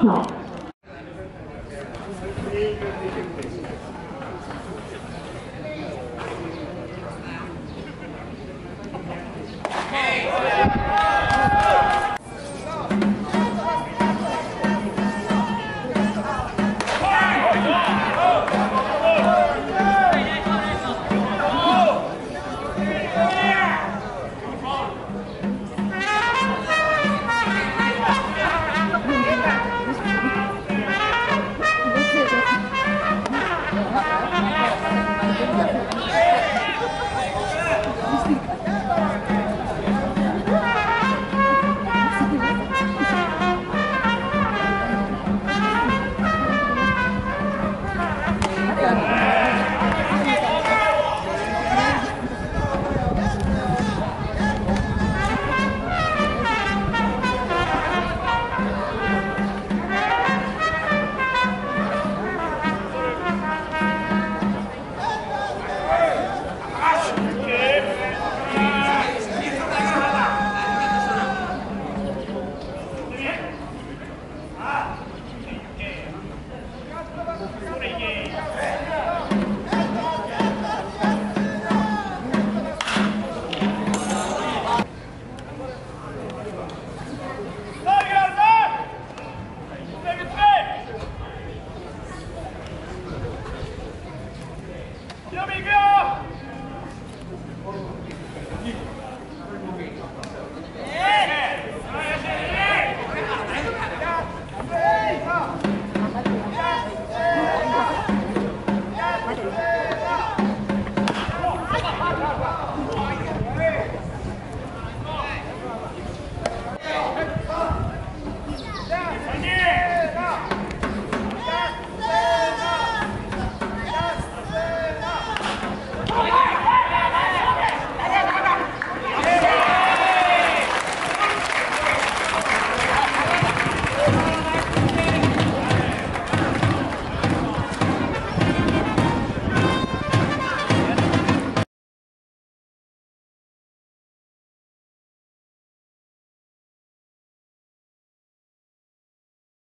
好。